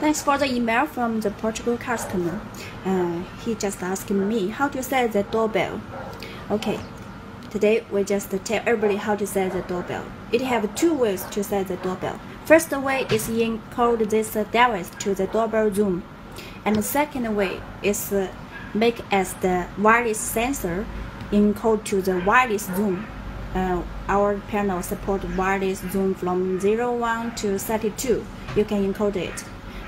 Thanks for the email from the Portugal customer. Uh, he just asked me how to set the doorbell. Okay, today we just tell everybody how to set the doorbell. It have two ways to set the doorbell. First way is encode this device to the doorbell zone, and the second way is uh, make as the wireless sensor encode to the wireless zone. Uh, our panel support wireless zone from 01 to 32. You can encode it.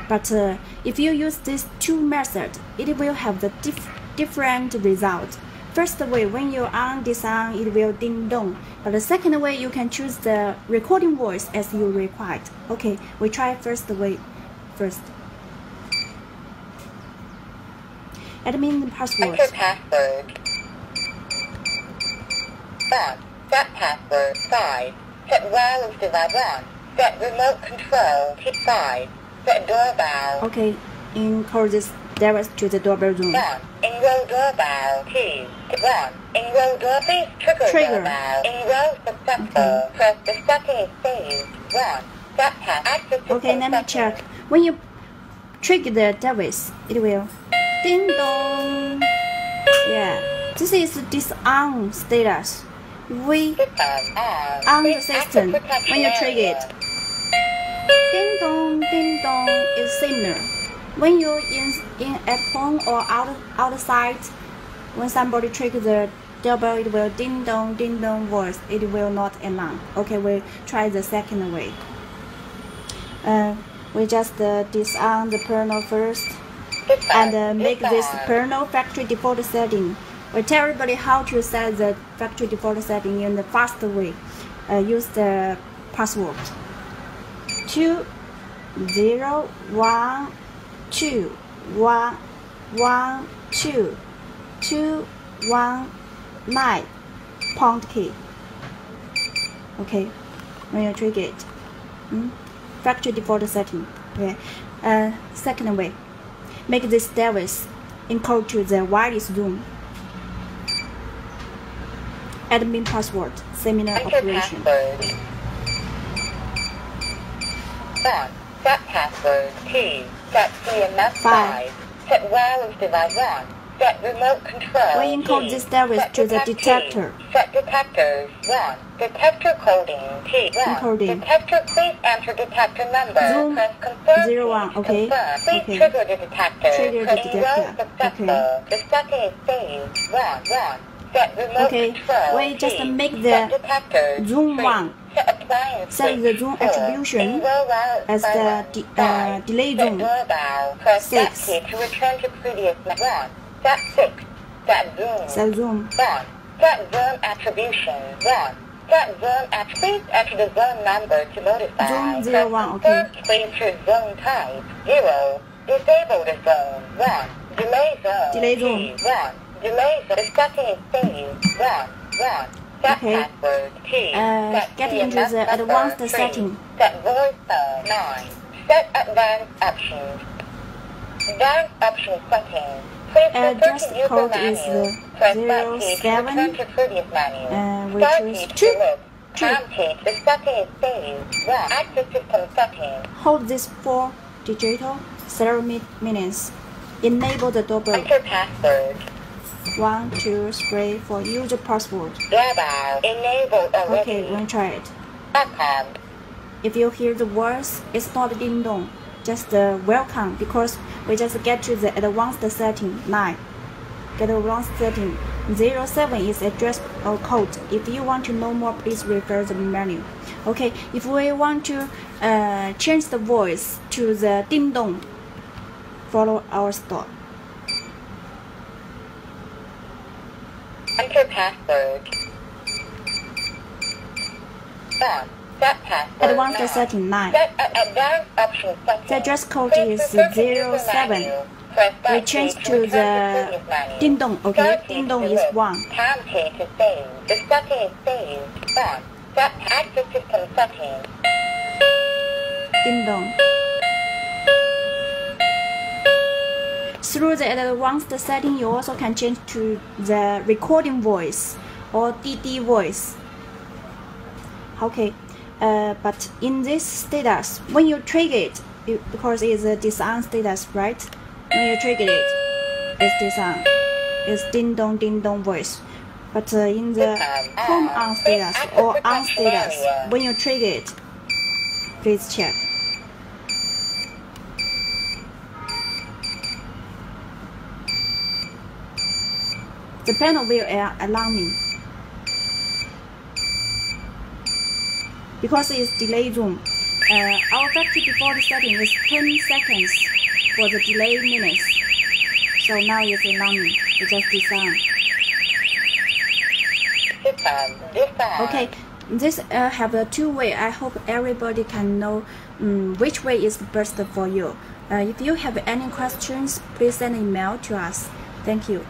But uh, if you use these two methods, it will have the dif different result. First way, when you on this on, it will ding dong. But the second way, you can choose the recording voice as you required. Okay, we try first way first. Admin password. Enter password. One. Set password. Five. Set wireless device one. Set remote control. Hit five. Set doorbell. Okay, this device to the doorbell. One. Enroll doorbell. Two. One. Enroll door. Please trigger, Trigger. doorbell. Enroll successful. Press the setting saved. One. Set pass. Access to Okay, let me check. When you trigger the device, it will ding dong. Yeah, this is disarm status. We on. the system when you trigger it. Ding dong, ding dong is similar. When you're in, in at home or out outside, when somebody trigger the doorbell, it will ding dong, ding dong voice. It will not alarm. Okay, we try the second way. Uh, we just uh, disarm the kernel first and uh, make this kernel factory default setting. We tell everybody how to set the factory default setting in the fast way. Uh, use the password two zero one two one one two two one nine pound key. Okay, when you trigger it, mm? factory default setting. Okay, uh, second way make this device encode to the wireless room. Admin password, similar operation. password set password, key, set CMS5, set wireless device 1, set remote control. We this to the detector. Key. Set detectors 1, detector coding, key 1, encoding. detector please enter detector number, Zone. press confirm, Zero one. okay. confirm, please okay. trigger the detector, trigger the detector. Okay. The second is saved, 1, 1. Okay. We just make the zone one. Set the zone attribution as the de- uh, delay zone. Six. set zone. Set zone. Attribution. One. Set zone at please enter the zone number to notify. Zone zero one, okay. Please choose zone type. Zero. Disable the zone. One. Delay zone. Delay zone. One. Delay zone. The setting is saved. One. One. Set Okay. password. Two. Uh, get into the advanced setting. Set voice tone. Nine. Set advanced options. Advanced option settings. Uh, refer just to user code is, menu. uh, Press zero back key to seven. return to previous menu. Uh, we Start choose key to two. list. Two. Time key to setting is saved. One. Access system settings. Hold this four digital zero mi- minutes. Enable the doorbell. Enter password. One, two, three, four. Use the password. Doorbell already. Okay, we'll try it. Welcome. If you hear the words, it's not ding dong, just uh, welcome because we just get to the advanced setting 9. Get advanced setting 07 is address or code. If you want to know more, please refer the menu. Okay, if we want to uh, change the voice to the ding dong, follow our step. Enter password. One. Set password. Advanced setting 9. Set a- advanced option. The address code is refer 07. menu. We change to the ding dong, okay? Ding dong is 1. Time key to save. The setting is saved. One. Set access system settings. Ding dong. Through the advanced setting, you also can change to the recording voice or DD voice. Okay, uh, but in this status, when you trigger it, it, because it's a disarm status, right? When you trigger it, it's disarm. It's ding dong ding dong voice. But uh, in the home on status or on status, when you trigger it, please check. The panel will a- alarm me. Because it's delay zone, uh, our factory default setting is 10 seconds for the delay minutes. So now it's alarming. It just disarm. System disarm. Okay, this uh, have a two way. I hope everybody can know um, which way is the best for you. Uh, if you have any questions, please send email to us. Thank you.